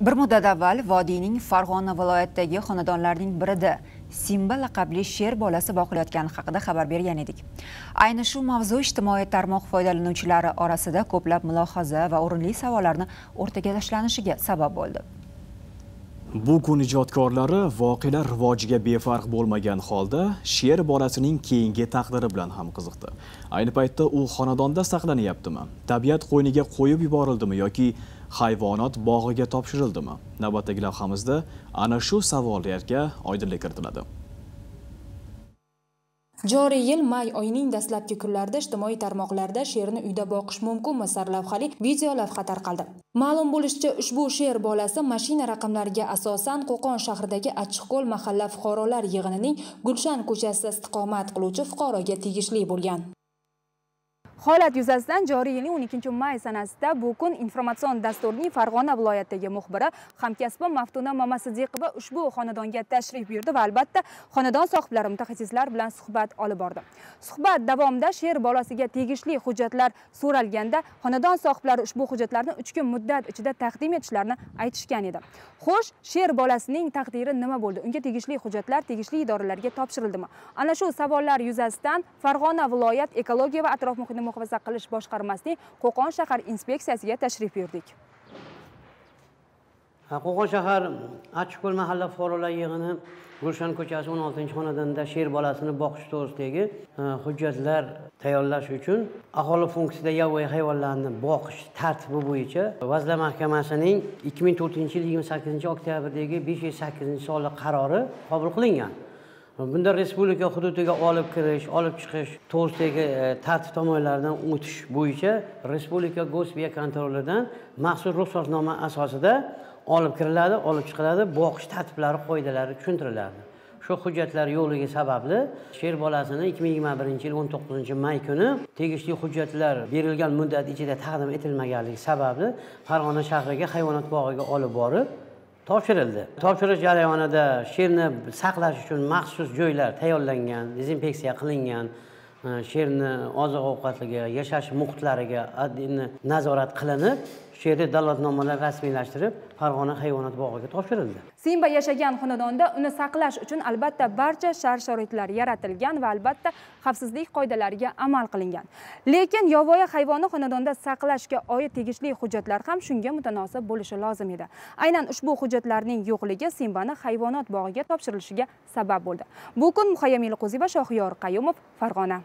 bir muddat avval vodiyning farg'ona viloyatidagi xonadonlarning birida simba laqabli sher bolasi boqilayotgani haqida xabar bergan edik. Ayni shu mavzu ijtimoiy tarmoq foydalanuvchilari orasida ko'plab mulohaza va o'rinli savollarni o'rtaga tashlanishiga sabab bo'ldi. Bu kun ijodkorlari voqealar rivojiga befarq bo'lmagan holda sher bolasining keyingi taqdiri bilan ham qiziqdi. Ayni paytda u xonadonda saqlanyaptimi? Tabiat qo'yniga qo'yib yuborildimi yoki hayvonot bog'iga topshirildimi navbatdagi lavhamizda ana shu savollarga oydinlik kiritiladi. Joriy yil may oyining dastlabki kunlarida ijtimoiy tarmoqlarda sherni uyda boqish mumkinmi sarlavhali video lavha tarqaldi. Ma'lum bo'lishicha ushbu sher bolasi mashina raqamlariga asosan qo'qon shahridagi achchiqko'l mahalla fuqarolar yig'inining gulshan ko'chasida istiqomat qiluvchi fuqaroga tegishli bo'lgan. Holat yuzasidan joriy yilning 12 may sanasida bu kun informatsion dasturning farg'ona viloyatidagi muxbiri hamkasbim maftuna mamasidiqova ushbu xonadonga tashrif buyurdi va albatta xonadon sohiblari mutaxassislar bilan suhbat olib bordi. Suhbat davomida sher bolasiga tegishli hujjatlar so'ralganda xonadon sohiblari ushbu hujjatlarni uch kun muddat ichida taqdim etishlarini aytishgan edi. Xo'sh sher bolasining taqdiri nima bo'ldi? Unga tegishli hujjatlar tegishli idoralarga topshirildimi ana shu savollar yuzasidan farg'ona viloyat ekologiya va atrof muhitni muhofaza qilish boshqarmasining qo'qon shahar inspeksiyasiga tashrif buyurdik. Qo'qon shahar achchiqko'l mahalla fuqarolar yig'ini gulshan ko'chasi o'n oltinchi xonadonda sher bolasini boqish to'g'risidagi hujjatlar tayyorlash uchun aholi funksiyada yovvoyi hayvonlarni boqish tartibi bo'yicha vazirlar mahkamasining ikki ming to'rtinchi yil yigirma sakkizinchi oktyabrdagi besh yuz sakkizinchi sonli qarori qabul qilingan. Bunda respublika hududiga olib kirish olib chiqish to'g'risidagi e, tartib tamoyillaridan o'tish bo'yicha respublika go'sbiya kontrolidan maxsus ruxsatnoma asosida olib kiriladi olib chiqiladi boqish tartiblari qoidalari tushuntiriladi. Shu hujjatlar yo'qligi sababli sher bolasini ikki ming yigirma birinchi yil o'n to'qqizinchi may kuni tegishli hujjatlar berilgan muddat ichida taqdim etilmaganligi sababli farg'ona shahriga hayvonot bog'iga olib borib topshirildi. Topshirish jarayonida sherni saqlash uchun maxsus joylar tayyorlangan dezinfeksiya qilingan e, sherni oziq ovqatiga yashash muhitlariga nazorat qilinib sherni dalolatnomalar rasmiylashtirib farg'ona hayvonot bog'iga topshirildi. Simba yashagan xonadonda uni saqlash uchun albatta barcha shart sharoitlar yaratilgan va albatta xavfsizlik qoidalariga amal qilingan. Lekin yovvoyi hayvonni xonadonda saqlashga oid tegishli hujjatlar ham shunga mutanosib bo'lishi lozim edi. Aynan ushbu hujjatlarning yo'qligi simbani hayvonot bog'iga topshirilishiga sabab bo'ldi. Bu kun muhayyam yilqo'ziyev shohiyor qayumov farg'ona.